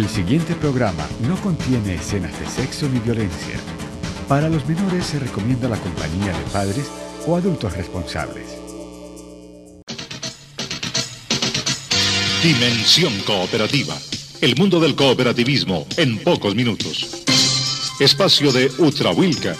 El siguiente programa no contiene escenas de sexo ni violencia. Para los menores se recomienda la compañía de padres o adultos responsables. Dimensión Cooperativa. El mundo del cooperativismo en pocos minutos. Espacio de Wilka.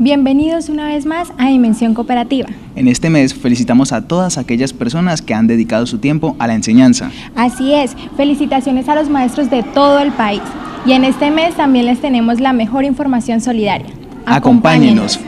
Bienvenidos una vez más a Dimensión Cooperativa. En este mes felicitamos a todas aquellas personas que han dedicado su tiempo a la enseñanza. Así es, felicitaciones a los maestros de todo el país. Y en este mes también les tenemos la mejor información solidaria. Acompáñenos.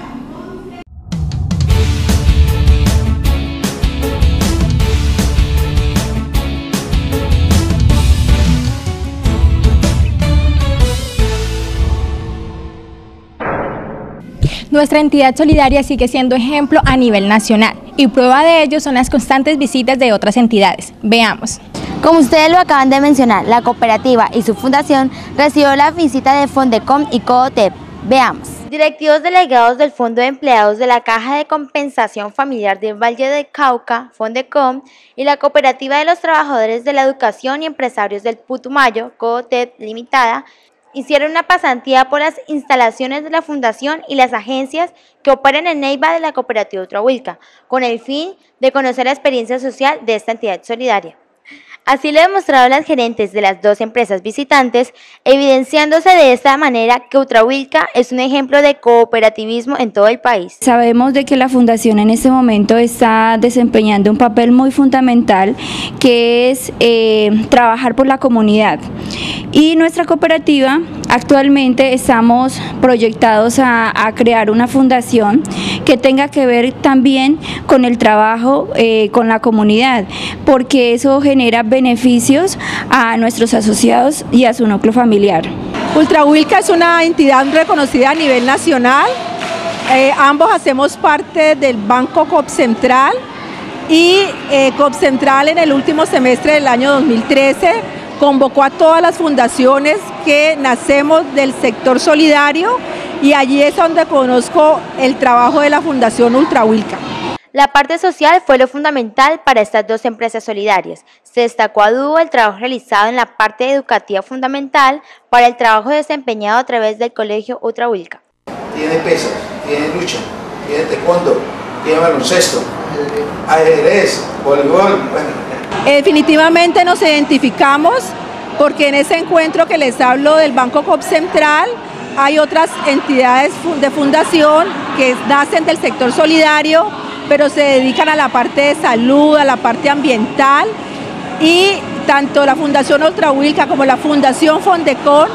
Nuestra entidad solidaria sigue siendo ejemplo a nivel nacional y prueba de ello son las constantes visitas de otras entidades. Veamos. Como ustedes lo acaban de mencionar, la cooperativa y su fundación recibió la visita de Fondecom y Cootep. Veamos. Directivos delegados del Fondo de Empleados de la Caja de Compensación Familiar del Valle de Cauca, Fondecom, y la Cooperativa de los Trabajadores de la Educación y Empresarios del Putumayo, Cootep Limitada, hicieron una pasantía por las instalaciones de la Fundación y las agencias que operan en Neiva de la Cooperativa Ultrahuilca, con el fin de conocer la experiencia social de esta entidad solidaria. Así lo demostraron las gerentes de las dos empresas visitantes, evidenciándose de esta manera que Utrahuilca es un ejemplo de cooperativismo en todo el país. Sabemos de que la fundación en este momento está desempeñando un papel muy fundamental que es eh, trabajar por la comunidad. Y nuestra cooperativa actualmente estamos proyectados a, crear una fundación que tenga que ver también con el trabajo eh, con la comunidad, porque eso genera a nuestros asociados y a su núcleo familiar. Ultrahuilca es una entidad reconocida a nivel nacional. Eh, ambos hacemos parte del Banco COP Central y eh, COP Central en el último semestre del año 2013 convocó a todas las fundaciones que nacemos del sector solidario y allí es donde conozco el trabajo de la Fundación Ultrahuilca. La parte social fue lo fundamental para estas dos empresas solidarias. Se destacó a dúo el trabajo realizado en la parte educativa fundamental para el trabajo desempeñado a través del Colegio Ultrahuilca. Tiene pesas, tiene lucha, tiene taekwondo, tiene baloncesto, ajedrez, voleibol. Definitivamente nos identificamos porque en ese encuentro que les hablo del Banco COP Central hay otras entidades de fundación que nacen del sector solidario pero se dedican a la parte de salud, a la parte ambiental y tanto la Fundación Ultrahuilca como la Fundación Fondecon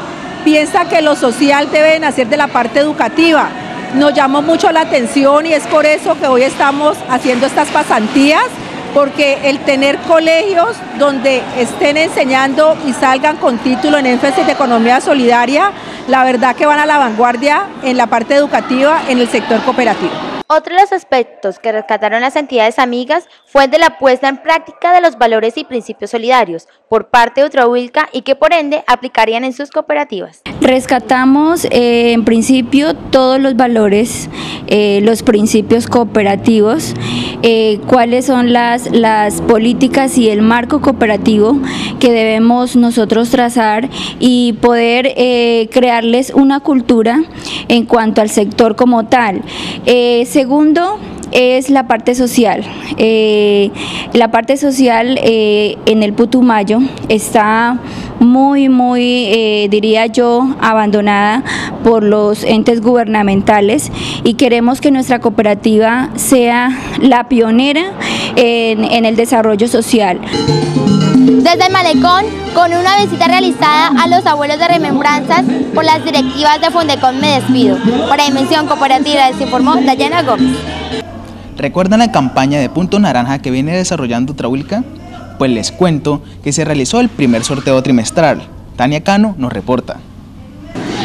piensa que lo social debe nacer de la parte educativa. Nos llamó mucho la atención y es por eso que hoy estamos haciendo estas pasantías, porque el tener colegios donde estén enseñando y salgan con título en énfasis de economía solidaria, la verdad que van a la vanguardia en la parte educativa en el sector cooperativo. Otro de los aspectos que rescataron las entidades amigas fue el de la puesta en práctica de los valores y principios solidarios por parte de Ultrahuilca y que por ende aplicarían en sus cooperativas. Rescatamos eh, en principio todos los valores, eh, los principios cooperativos, eh, cuáles son las, las políticas y el marco cooperativo que debemos nosotros trazar y poder crearles una cultura en cuanto al sector como tal. Segundo, es la parte social. Eh, la parte social eh, en el Putumayo está muy, muy, eh, diría yo, abandonada por los entes gubernamentales y queremos que nuestra cooperativa sea la pionera en, en el desarrollo social. Desde el malecón, con una visita realizada a los abuelos de remembranzas por las directivas de Fondecon me despido. Para Dimensión Cooperativa les informó Dayana Gómez. ¿Recuerdan la campaña de Punto Naranja que viene desarrollando Trahuilca? Pues les cuento que se realizó el primer sorteo trimestral. Tania Cano nos reporta.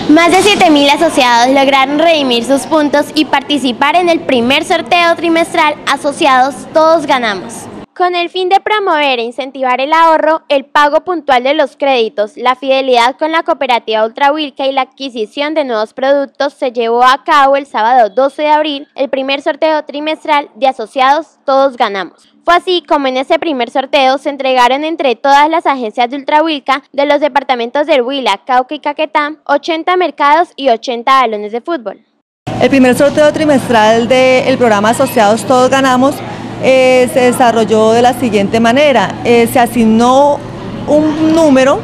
Más de 7.000 asociados lograron redimir sus puntos y participar en el primer sorteo trimestral Asociados Todos Ganamos. Con el fin de promover e incentivar el ahorro, el pago puntual de los créditos, la fidelidad con la cooperativa Ultrahuilca y la adquisición de nuevos productos, se llevó a cabo el sábado 12 de abril el primer sorteo trimestral de asociados Todos Ganamos. Fue así como en ese primer sorteo se entregaron entre todas las agencias de Ultrahuilca de los departamentos del Huila, Cauca y Caquetá 80 mercados y 80 balones de fútbol. El primer sorteo trimestral del programa Asociados Todos Ganamos eh, se desarrolló de la siguiente manera. Eh, se asignó un número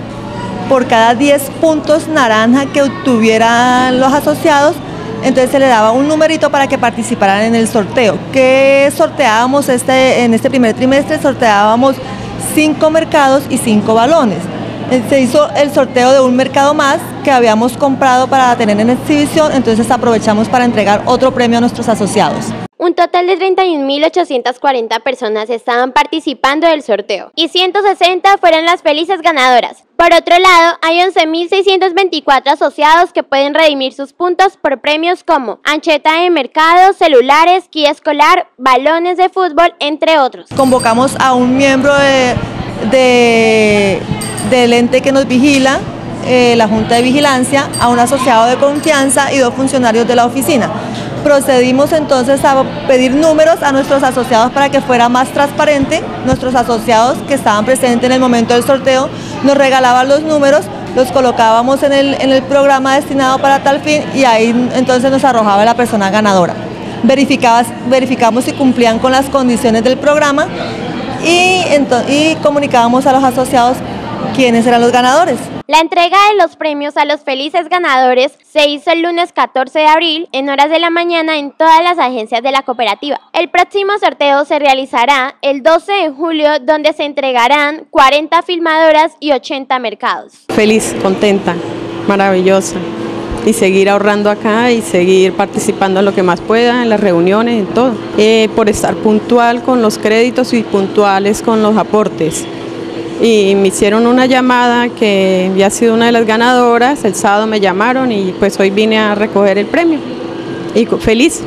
por cada 10 puntos naranja que obtuvieran los asociados, entonces se le daba un numerito para que participaran en el sorteo. ¿Qué sorteábamos este, en este primer trimestre? Sorteábamos 5 mercados y 5 balones. Eh, se hizo el sorteo de un mercado más que habíamos comprado para tener en exhibición, entonces aprovechamos para entregar otro premio a nuestros asociados. Un total de 31.840 personas estaban participando del sorteo y 160 fueron las felices ganadoras. Por otro lado, hay 11.624 asociados que pueden redimir sus puntos por premios como ancheta de mercado, celulares, guía escolar, balones de fútbol, entre otros. Convocamos a un miembro de, del ente que nos vigila, eh, la Junta de Vigilancia, a un asociado de confianza y dos funcionarios de la oficina procedimos entonces a pedir números a nuestros asociados para que fuera más transparente. Nuestros asociados que estaban presentes en el momento del sorteo nos regalaban los números, los colocábamos en el, en el programa destinado para tal fin y ahí entonces nos arrojaba la persona ganadora. verificamos si cumplían con las condiciones del programa y, y comunicábamos a los asociados quiénes eran los ganadores. La entrega de los premios a los felices ganadores se hizo el lunes 14 de abril en horas de la mañana en todas las agencias de la cooperativa. El próximo sorteo se realizará el 12 de julio donde se entregarán 40 filmadoras y 80 mercados. Feliz, contenta, maravillosa y seguir ahorrando acá y seguir participando en lo que más pueda, en las reuniones, en todo, eh, por estar puntual con los créditos y puntuales con los aportes y me hicieron una llamada que había sido una de las ganadoras, el sábado me llamaron y pues hoy vine a recoger el premio y feliz.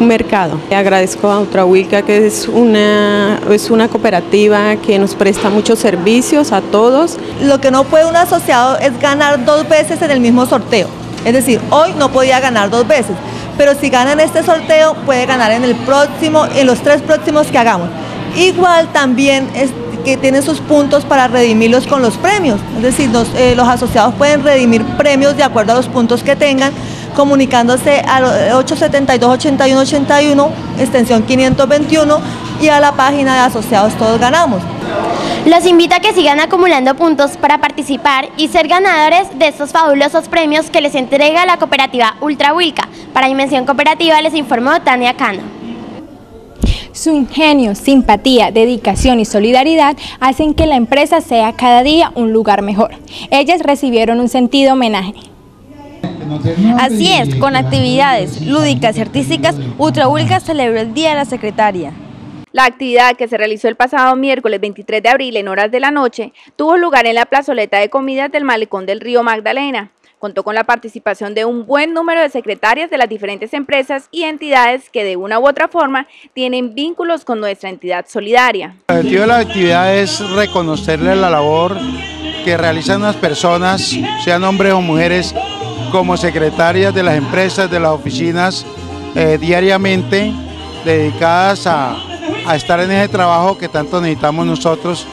Mercado. Agradezco a Ultrahuilca que es una, es una cooperativa que nos presta muchos servicios a todos. Lo que no puede un asociado es ganar dos veces en el mismo sorteo. Es decir, hoy no podía ganar dos veces, pero si gana en este sorteo puede ganar en el próximo, en los tres próximos que hagamos. Igual también es, que tienen sus puntos para redimirlos con los premios. Es decir, eh, los, asociados pueden redimir premios de acuerdo a los puntos que tengan, comunicándose al 872-8181, extensión 521, y a la página de Asociados Todos Ganamos. Los invito a que sigan acumulando puntos para participar y ser ganadores de estos fabulosos premios que les entrega la cooperativa Ultra Wilca. Para Dimensión Cooperativa les informó Tania Cano. Su ingenio, simpatía, dedicación y solidaridad hacen que la empresa sea cada día un lugar mejor. Ellas recibieron un sentido homenaje. Así es, con actividades lúdicas y artísticas, Ultraulca celebró el Día de la Secretaria. La actividad que se realizó el pasado miércoles 23 de abril en horas de la noche tuvo lugar en la plazoleta de comidas del Malecón del Río Magdalena contó con la participación de un buen número de secretarias de las diferentes empresas y entidades que de una u otra forma tienen vínculos con nuestra entidad solidaria. El objetivo de la actividad es reconocerle la labor que realizan las personas, sean hombres o mujeres, como secretarias de las empresas, de las oficinas, eh, diariamente dedicadas a, a estar en ese trabajo que tanto necesitamos nosotros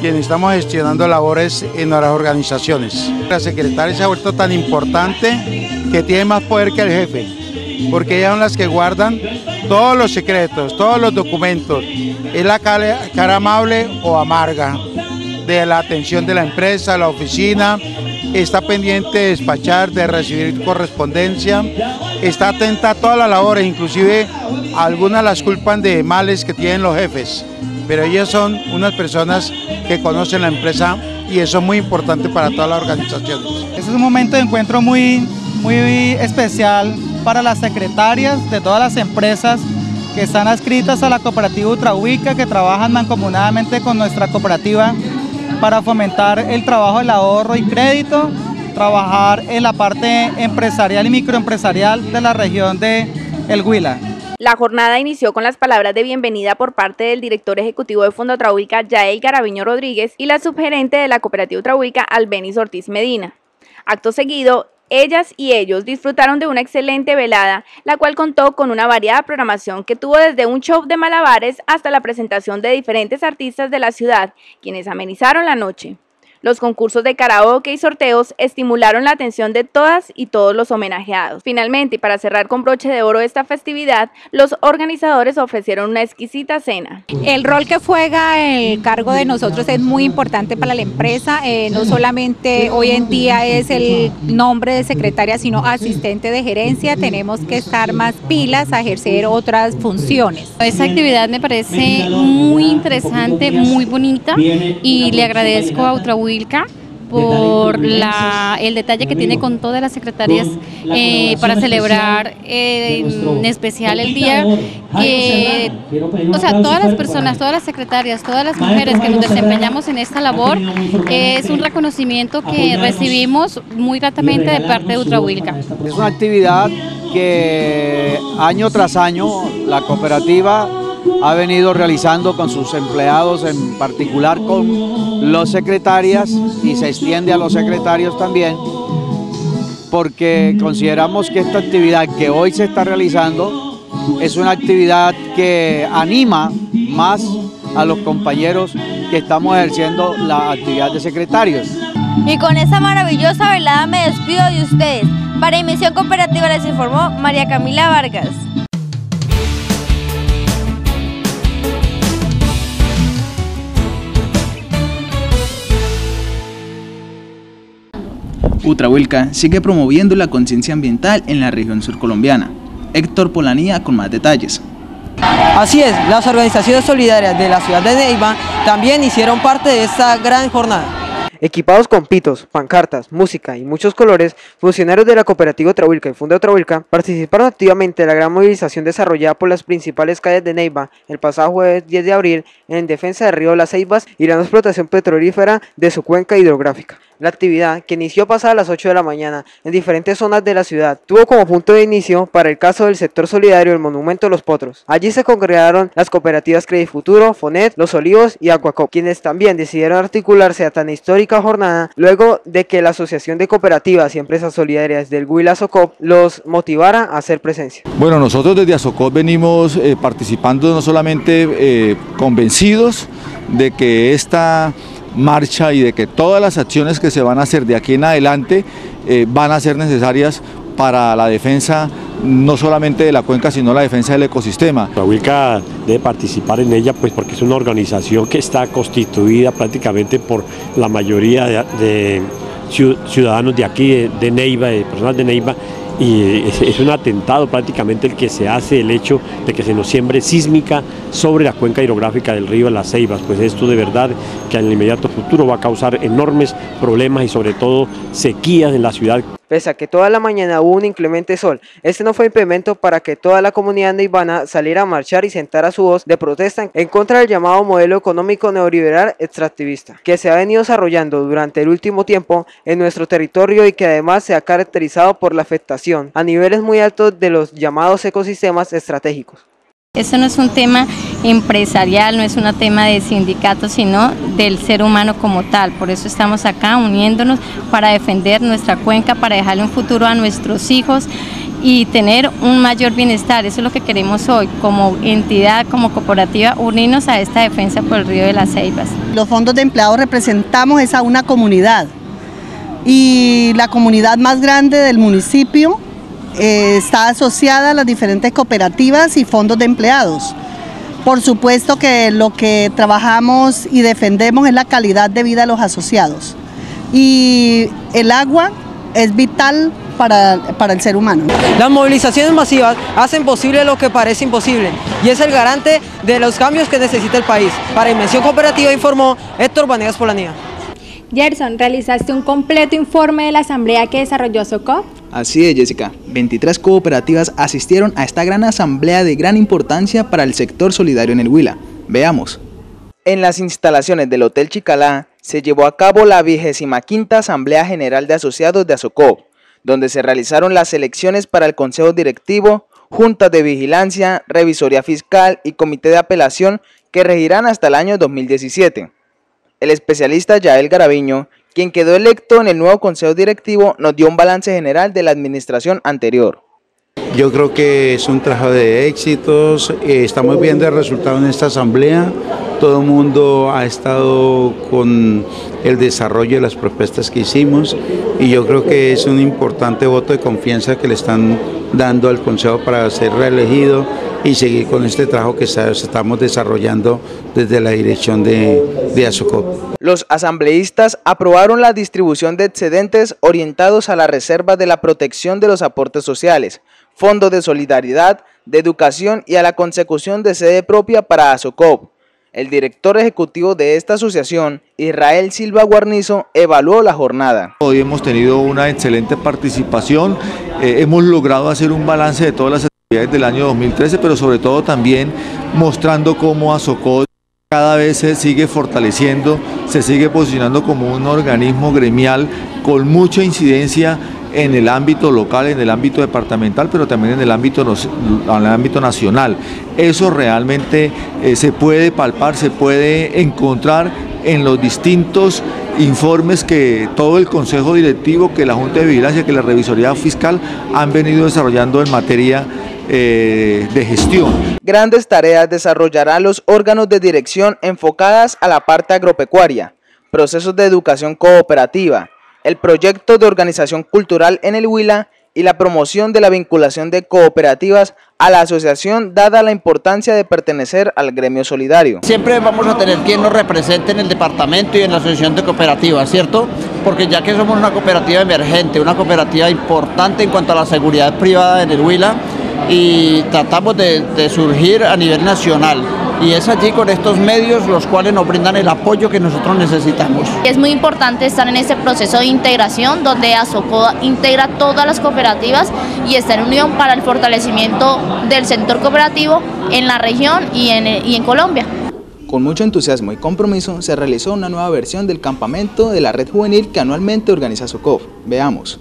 quienes estamos gestionando labores en las organizaciones. La secretaria se ha vuelto tan importante que tiene más poder que el jefe, porque ellas son las que guardan todos los secretos, todos los documentos. Es la cara, cara amable o amarga de la atención de la empresa, la oficina, está pendiente de despachar, de recibir correspondencia, está atenta a todas las labores, inclusive algunas las culpan de males que tienen los jefes, pero ellas son unas personas que conocen la empresa y eso es muy importante para todas las organizaciones. Este es un momento de encuentro muy, muy especial para las secretarias de todas las empresas que están adscritas a la cooperativa Ultrahuica, que trabajan mancomunadamente con nuestra cooperativa para fomentar el trabajo del ahorro y crédito, trabajar en la parte empresarial y microempresarial de la región de El Huila. La jornada inició con las palabras de bienvenida por parte del director ejecutivo de Fondo Trabuica, Yael Garaviño Rodríguez, y la subgerente de la cooperativa Trabuica, Albenis Ortiz Medina. Acto seguido, ellas y ellos disfrutaron de una excelente velada, la cual contó con una variada programación que tuvo desde un show de malabares hasta la presentación de diferentes artistas de la ciudad, quienes amenizaron la noche. Los concursos de karaoke y sorteos estimularon la atención de todas y todos los homenajeados. Finalmente, y para cerrar con broche de oro esta festividad, los organizadores ofrecieron una exquisita cena. El rol que juega el cargo de nosotros es muy importante para la empresa, eh, no solamente hoy en día es el nombre de secretaria, sino asistente de gerencia, tenemos que estar más pilas a ejercer otras funciones. Esta actividad me parece muy interesante, muy bonita y le agradezco a Ultrahui por la, el detalle que tiene con todas las secretarias eh, para celebrar en especial el día que, o sea, todas las personas, todas las secretarias, todas las mujeres que nos desempeñamos en esta labor, es un reconocimiento que recibimos muy gratamente de parte de Ultrahuilca. Es una actividad que año tras año la cooperativa ha venido realizando con sus empleados, en particular con los secretarias y se extiende a los secretarios también, porque consideramos que esta actividad que hoy se está realizando es una actividad que anima más a los compañeros que estamos ejerciendo la actividad de secretarios. Y con esta maravillosa velada me despido de ustedes. Para Emisión Cooperativa les informó María Camila Vargas. Utrahuilca sigue promoviendo la conciencia ambiental en la región surcolombiana. Héctor Polanía con más detalles. Así es, las organizaciones solidarias de la ciudad de Neiva también hicieron parte de esta gran jornada. Equipados con pitos, pancartas, música y muchos colores, funcionarios de la cooperativa Trahuilca y Fundo Trahuilca participaron activamente en la gran movilización desarrollada por las principales calles de Neiva el pasado jueves 10 de abril en defensa del río Las Ceibas y la explotación petrolífera de su cuenca hidrográfica. La actividad, que inició pasada las 8 de la mañana en diferentes zonas de la ciudad, tuvo como punto de inicio para el caso del sector solidario el Monumento Los Potros. Allí se congregaron las cooperativas Credit Futuro, Fonet, Los Olivos y Aguacop, quienes también decidieron articularse a tan histórica jornada luego de que la Asociación de Cooperativas y Empresas Solidarias del Huila Socop los motivara a hacer presencia. Bueno, nosotros desde Asocop venimos eh, participando no solamente eh, convencidos de que esta marcha y de que todas las acciones que se van a hacer de aquí en adelante eh, van a ser necesarias para la defensa no solamente de la cuenca, sino la defensa del ecosistema. La UICA debe participar en ella pues porque es una organización que está constituida prácticamente por la mayoría de, ciudadanos de aquí, de, de Neiva, de personas de Neiva, y es, un atentado prácticamente el que se hace el hecho de que se nos siembre sísmica sobre la cuenca hidrográfica del río Las Ceibas, pues esto de verdad que en el inmediato futuro va a causar enormes problemas y sobre todo sequías en la ciudad. Pese a que toda la mañana hubo un inclemente sol, este no fue impedimento para que toda la comunidad neivana saliera a marchar y sentara su voz de protesta en contra del llamado modelo económico neoliberal extractivista, que se ha venido desarrollando durante el último tiempo en nuestro territorio y que además se ha caracterizado por la afectación a niveles muy altos de los llamados ecosistemas estratégicos. Esto no es un tema empresarial, no es un tema de sindicatos, sino del ser humano como tal. Por eso estamos acá uniéndonos para defender nuestra cuenca, para dejarle un futuro a nuestros hijos y tener un mayor bienestar. Eso es lo que queremos hoy, como entidad, como cooperativa, unirnos a esta defensa por el río de las Ceibas. Los fondos de empleados representamos esa una comunidad y la comunidad más grande del municipio eh, está asociada a las diferentes cooperativas y fondos de empleados. Por supuesto que lo que trabajamos y defendemos es la calidad de vida de los asociados. Y el agua es vital para, para, el ser humano. Las movilizaciones masivas hacen posible lo que parece imposible y es el garante de los cambios que necesita el país. Para Invención Cooperativa informó Héctor Vanegas Polanía. Gerson, ¿realizaste un completo informe de la asamblea que desarrolló SOCOP? Así es, Jessica. 23 cooperativas asistieron a esta gran asamblea de gran importancia para el sector solidario en el Huila. Veamos. En las instalaciones del Hotel Chicalá se llevó a cabo la 25 Asamblea General de Asociados de ASOCOP, donde se realizaron las elecciones para el Consejo Directivo, juntas de vigilancia, revisoría fiscal y comité de apelación que regirán hasta el año 2017. El especialista Yael Garaviño, quien quedó electo en el nuevo consejo directivo, nos dio un balance general de la administración anterior. Yo creo que es un trabajo de éxitos, eh, estamos viendo el resultado en esta asamblea, todo el mundo ha estado con el desarrollo de las propuestas que hicimos y yo creo que es un importante voto de confianza que le están dando al Consejo para ser reelegido y seguir con este trabajo que estamos desarrollando desde la dirección de, de Los asambleístas aprobaron la distribución de excedentes orientados a la reserva de la protección de los aportes sociales, fondos de solidaridad, de educación y a la consecución de sede propia para ASOCOP. El director ejecutivo de esta asociación, Israel Silva Guarnizo, evaluó la jornada. Hoy hemos tenido una excelente participación, eh, hemos logrado hacer un balance de todas las actividades del año 2013, pero sobre todo también mostrando cómo ASOCOP cada vez se sigue fortaleciendo, se sigue posicionando como un organismo gremial con mucha incidencia en el ámbito local, en el ámbito departamental, pero también en el ámbito, nacional. Eso realmente eh, se puede palpar, se puede encontrar en los distintos informes que todo el Consejo Directivo, que la Junta de Vigilancia, que la Revisoría Fiscal han venido desarrollando en materia eh, de gestión. Grandes tareas desarrollarán los órganos de dirección enfocadas a la parte agropecuaria, procesos de educación cooperativa, el proyecto de organización cultural en el Huila y la promoción de la vinculación de cooperativas a la asociación dada la importancia de pertenecer al gremio solidario. Siempre vamos a tener quien nos represente en el departamento y en la asociación de cooperativas, ¿cierto? Porque ya que somos una cooperativa emergente, una cooperativa importante en cuanto a la seguridad privada en el Huila y tratamos de, de surgir a nivel nacional y es allí con estos medios los cuales nos brindan el apoyo que nosotros necesitamos. Es muy importante estar en este proceso de integración donde ASOCO integra todas las cooperativas y está en unión para el fortalecimiento del sector cooperativo en la región y en, y en Colombia. Con mucho entusiasmo y compromiso se realizó una nueva versión del campamento de la red juvenil que anualmente organiza SOCOV. Veamos.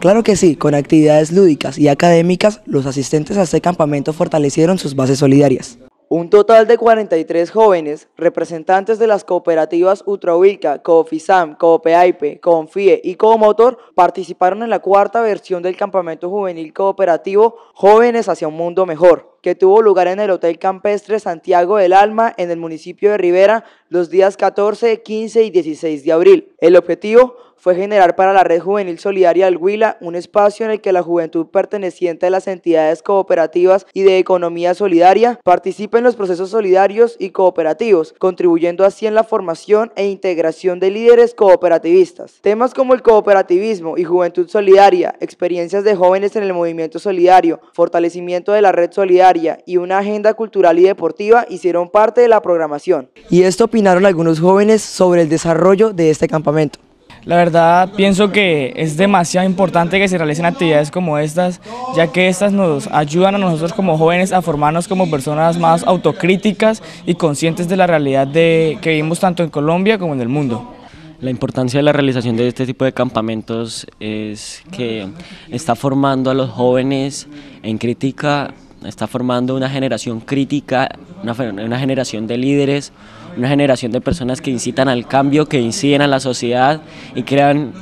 Claro que sí, con actividades lúdicas y académicas, los asistentes a este campamento fortalecieron sus bases solidarias. Un total de 43 jóvenes, representantes de las cooperativas Utrahuilca, Coofisam, Coopeaipe, Confie y Comotor, participaron en la cuarta versión del Campamento Juvenil Cooperativo Jóvenes hacia un Mundo Mejor, que tuvo lugar en el Hotel Campestre Santiago del Alma, en el municipio de Rivera, los días 14, 15 y 16 de abril. El objetivo fue generar para la Red Juvenil Solidaria del Huila un espacio en el que la juventud perteneciente a las entidades cooperativas y de economía solidaria participe en los procesos solidarios y cooperativos, contribuyendo así en la formación e integración de líderes cooperativistas. Temas como el cooperativismo y juventud solidaria, experiencias de jóvenes en el movimiento solidario, fortalecimiento de la red solidaria y una agenda cultural y deportiva hicieron parte de la programación. Y esto opinaron algunos jóvenes sobre el desarrollo de este campamento. La verdad pienso que es demasiado importante que se realicen actividades como estas, ya que estas nos ayudan a nosotros como jóvenes a formarnos como personas más autocríticas y conscientes de la realidad de, que vivimos tanto en Colombia como en el mundo. La importancia de la realización de este tipo de campamentos es que está formando a los jóvenes en crítica, está formando una generación crítica, una, una generación de líderes, una generación de personas que incitan al cambio, que inciden a la sociedad y crean,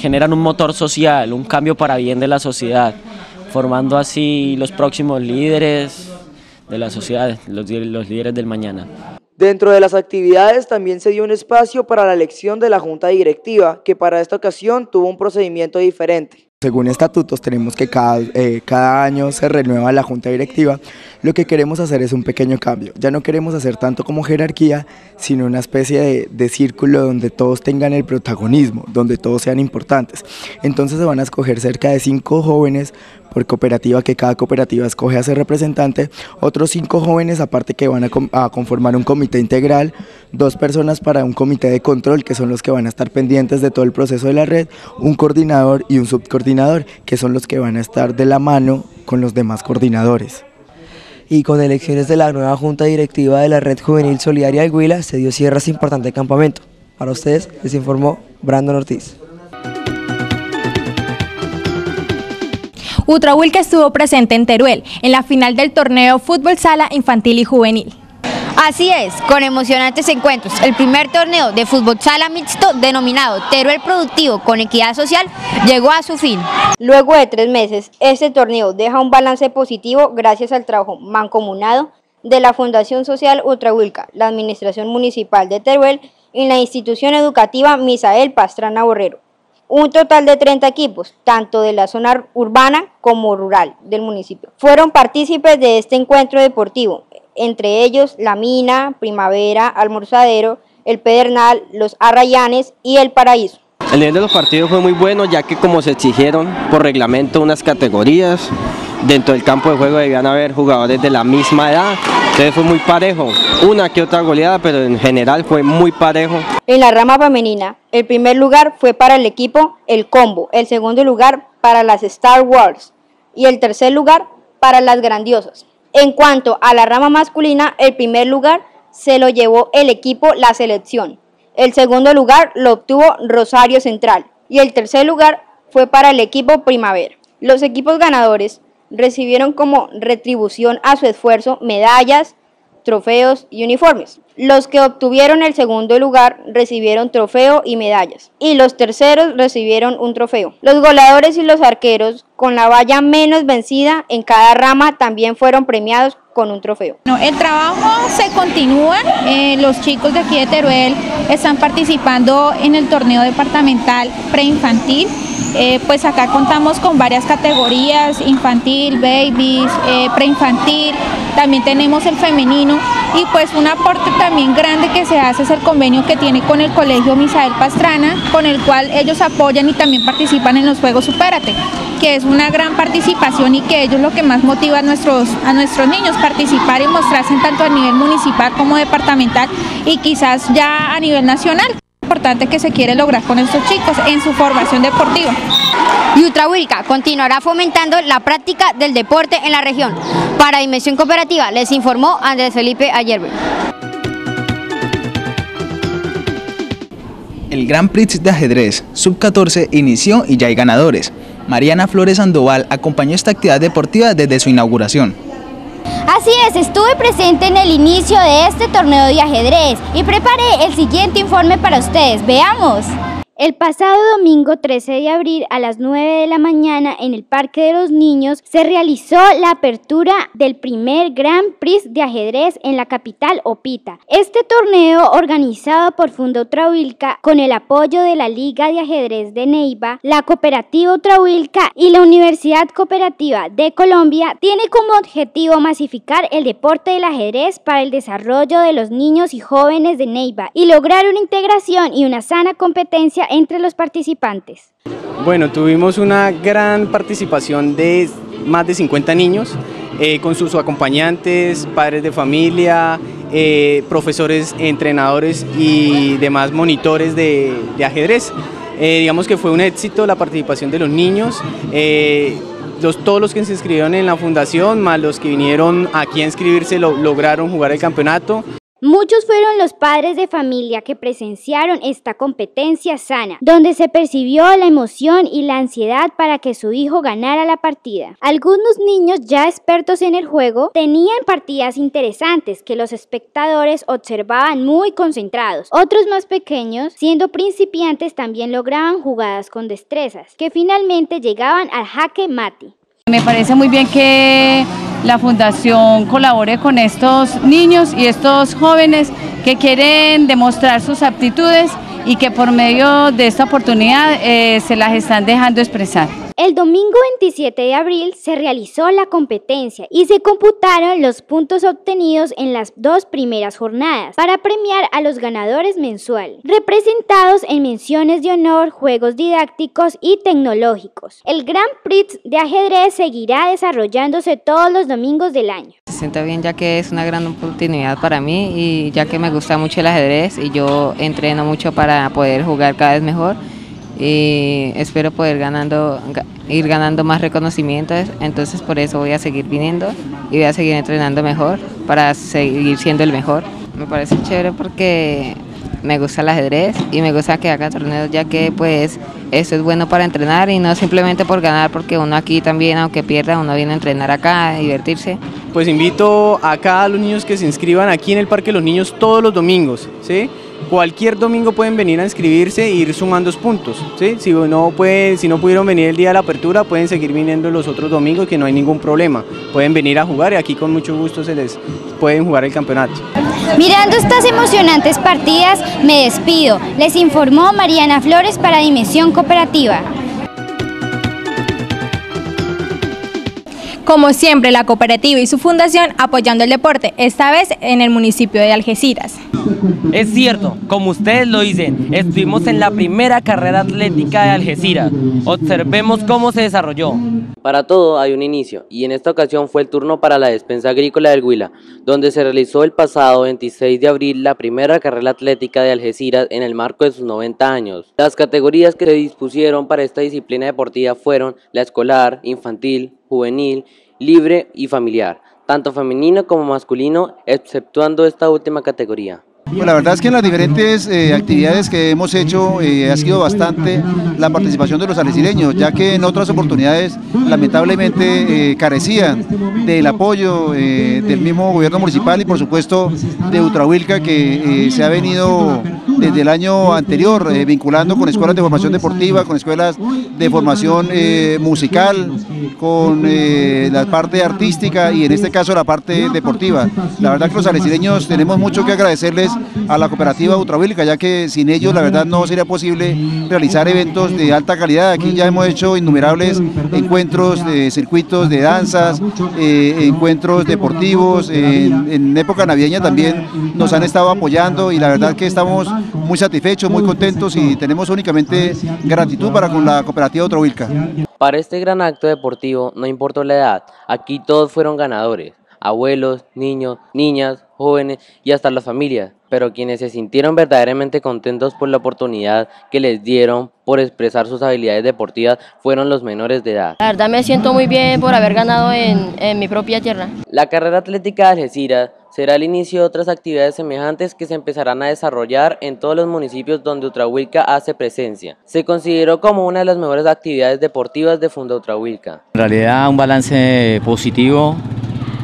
generan un motor social, un cambio para bien de la sociedad, formando así los próximos líderes de la sociedad, los, los líderes del mañana. Dentro de las actividades también se dio un espacio para la elección de la Junta Directiva, que para esta ocasión tuvo un procedimiento diferente. Según estatutos tenemos que cada, eh, cada, año se renueva la junta directiva. Lo que queremos hacer es un pequeño cambio. Ya no queremos hacer tanto como jerarquía, sino una especie de, de, círculo donde todos tengan el protagonismo, donde todos sean importantes. Entonces se van a escoger cerca de cinco jóvenes por cooperativa, que cada cooperativa escoge a ser representante, otros cinco jóvenes aparte que van a, conformar un comité integral, dos personas para un comité de control, que son los que van a estar pendientes de todo el proceso de la red, un coordinador y un subcoordinador, que son los que van a estar de la mano con los demás coordinadores y con elecciones de la nueva Junta Directiva de la Red Juvenil Solidaria de Huila se dio cierre a este importante campamento. Para ustedes les informó Brandon Ortiz. Utrahuilca estuvo presente en Teruel, en la final del torneo Fútbol Sala Infantil y Juvenil. Así es, con emocionantes encuentros. El primer torneo de fútbol sala mixto denominado Teruel Productivo con Equidad Social llegó a su fin. Luego de tres meses, este torneo deja un balance positivo gracias al trabajo mancomunado de la Fundación Social Ultrahuilca, la Administración Municipal de Teruel y la institución educativa Misael Pastrana Borrero. Un total de 30 equipos, tanto de la zona urbana como rural del municipio, fueron partícipes de este encuentro deportivo, entre ellos La Mina, Primavera, Almorzadero, El Pedernal, Los Arrayanes y El Paraíso. El nivel de los partidos fue muy bueno ya que como se exigieron por reglamento unas categorías, dentro del campo de juego debían haber jugadores de la misma edad, entonces fue muy parejo, una que otra goleada, pero en general fue muy parejo. En la rama femenina, el primer lugar fue para el equipo El Combo, el segundo lugar para las Star Wars y el tercer lugar para las Grandiosas. En cuanto a la rama masculina, el primer lugar se lo llevó el equipo La Selección. El segundo lugar lo obtuvo Rosario Central y el tercer lugar fue para el equipo Primavera. Los equipos ganadores recibieron como retribución a su esfuerzo medallas, trofeos y uniformes. Los que obtuvieron el segundo lugar recibieron trofeo y medallas, y los terceros recibieron un trofeo. Los goleadores y los arqueros, con la valla menos vencida en cada rama, también fueron premiados con un trofeo. el trabajo se continúa, eh, los chicos de aquí de Teruel están participando en el torneo departamental preinfantil, eh, pues acá contamos con varias categorías, infantil, babies, eh, preinfantil, también tenemos el femenino y pues un aporte también grande que se hace es el convenio que tiene con el Colegio Misael Pastrana, con el cual ellos apoyan y también participan en los Juegos Supérate, que es una gran participación y que ellos lo que más motiva a nuestros, a nuestros niños, participar y mostrarse tanto a nivel municipal como departamental y quizás ya a nivel nacional importante que se quiere lograr con estos chicos en su formación deportiva. Y Ultrahuilca continuará fomentando la práctica del deporte en la región. Para Dimensión Cooperativa les informó Andrés Felipe Ayerbe. El Gran Prix de ajedrez Sub-14 inició y ya hay ganadores. Mariana Flores Sandoval acompañó esta actividad deportiva desde su inauguración. Así es, estuve presente en el inicio de este torneo de ajedrez y preparé el siguiente informe para ustedes. Veamos. El pasado domingo 13 de abril a las 9 de la mañana en el Parque de los Niños se realizó la apertura del primer Grand Prix de ajedrez en la capital Opita. Este torneo organizado por Fundo Utrahuilca con el apoyo de la Liga de Ajedrez de Neiva, la Cooperativa Utrahuilca y la Universidad Cooperativa de Colombia tiene como objetivo masificar el deporte del ajedrez para el desarrollo de los niños y jóvenes de Neiva y lograr una integración y una sana competencia entre los participantes? Bueno, tuvimos una gran participación de más de 50 niños, eh, con sus acompañantes, padres de familia, eh, profesores, entrenadores y demás monitores de, ajedrez. Eh, digamos que fue un éxito la participación de los niños. Los, todos los que se inscribieron en la fundación, más los que vinieron aquí a inscribirse, lograron jugar el campeonato. Muchos fueron los padres de familia que presenciaron esta competencia sana, donde se percibió la emoción y la ansiedad para que su hijo ganara la partida. Algunos niños ya expertos en el juego tenían partidas interesantes que los espectadores observaban muy concentrados. Otros más pequeños, siendo principiantes, también lograban jugadas con destrezas, que finalmente llegaban al jaque mate. Me parece muy bien que la fundación colabore con estos niños y estos jóvenes que quieren demostrar sus aptitudes y que por medio de esta oportunidad eh, se las están dejando expresar. El domingo 27 de abril se realizó la competencia y se computaron los puntos obtenidos en las dos primeras jornadas para premiar a los ganadores mensuales, representados en menciones de honor, juegos didácticos y tecnológicos. El Grand Prix de ajedrez seguirá desarrollándose todos los domingos del año. Se siente bien ya que es una gran oportunidad para mí y ya que me gusta mucho el ajedrez y yo entreno mucho para poder jugar cada vez mejor y espero poder ganando, ir ganando más reconocimientos, entonces por eso voy a seguir viniendo y voy a seguir entrenando mejor para seguir siendo el mejor. Me parece chévere porque me gusta el ajedrez y me gusta que haga torneos ya que pues eso es bueno para entrenar y no simplemente por ganar porque uno aquí también aunque pierda uno viene a entrenar acá, a divertirse. Pues invito acá a los niños que se inscriban aquí en el Parque de los Niños todos los domingos, ¿sí? Cualquier domingo pueden venir a inscribirse e ir sumando puntos. ¿sí? Si, no pueden, si no pudieron venir el día de la apertura, pueden seguir viniendo los otros domingos que no hay ningún problema. Pueden venir a jugar y aquí con mucho gusto se les pueden jugar el campeonato. Mirando estas emocionantes partidas, me despido. Les informó Mariana Flores para Dimensión Cooperativa. Como siempre, la cooperativa y su fundación apoyando el deporte, esta vez en el municipio de Algeciras. Es cierto, como ustedes lo dicen, estuvimos en la primera carrera atlética de Algeciras. Observemos cómo se desarrolló. Para todo hay un inicio, y en esta ocasión fue el turno para la despensa agrícola del Huila, donde se realizó el pasado 26 de abril la primera carrera atlética de Algeciras en el marco de sus 90 años. Las categorías que se dispusieron para esta disciplina deportiva fueron la escolar, infantil, juvenil, libre y familiar, tanto femenino como masculino, exceptuando esta última categoría. Pues la verdad es que en las diferentes eh, actividades que hemos hecho eh, ha sido bastante la participación de los algecireños, ya que en otras oportunidades lamentablemente eh, carecían del apoyo del mismo gobierno municipal y por supuesto de Ultrahuilca que se ha venido desde el año anterior vinculando con escuelas de formación deportiva, con escuelas de formación musical, con la parte artística y en este caso la parte deportiva. La verdad que los algecireños tenemos mucho que agradecerles a la cooperativa Ultrahuilca, ya que sin ellos la verdad no sería posible realizar eventos de alta calidad. Aquí ya hemos hecho innumerables encuentros de circuitos de danzas, eh, encuentros deportivos, en época navideña también nos han estado apoyando y la verdad que estamos muy satisfechos, muy contentos y tenemos únicamente gratitud para con la cooperativa Ultrahuilca. Para este gran acto deportivo no importó la edad, aquí todos fueron ganadores abuelos, niños, niñas, jóvenes y hasta las familias, pero quienes se sintieron verdaderamente contentos por la oportunidad que les dieron por expresar sus habilidades deportivas fueron los menores de edad. La verdad me siento muy bien por haber ganado en, mi propia tierra. La carrera atlética de Algeciras será el inicio de otras actividades semejantes que se empezarán a desarrollar en todos los municipios donde Utrahuilca hace presencia. Se consideró como una de las mejores actividades deportivas de Funda Utrahuilca. En realidad un balance positivo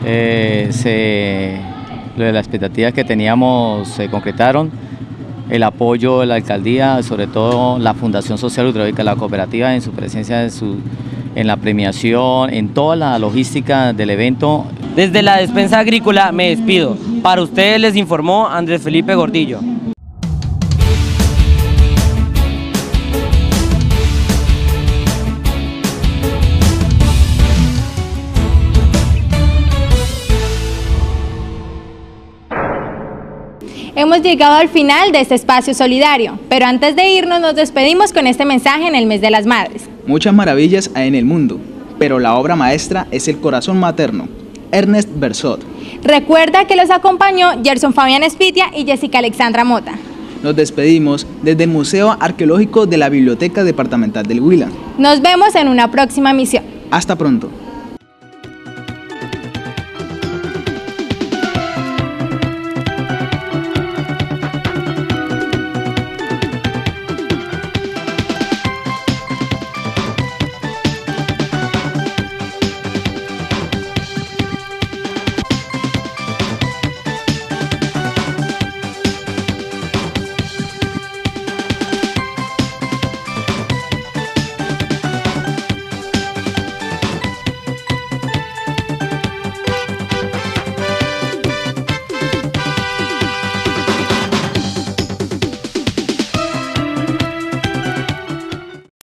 eh, se, las expectativas que teníamos se concretaron, el apoyo de la alcaldía, sobre todo la Fundación Social Ultravica, la cooperativa en su presencia en, su, en la premiación, en toda la logística del evento. Desde la despensa agrícola me despido. Para ustedes les informó Andrés Felipe Gordillo. Hemos llegado al final de este espacio solidario, pero antes de irnos nos despedimos con este mensaje en el mes de las madres. Muchas maravillas hay en el mundo, pero la obra maestra es el corazón materno. Ernest Bersot. Recuerda que los acompañó Gerson Fabián Espitia y Jessica Alexandra Mota. Nos despedimos desde el Museo Arqueológico de la Biblioteca Departamental del Huila. Nos vemos en una próxima misión. Hasta pronto.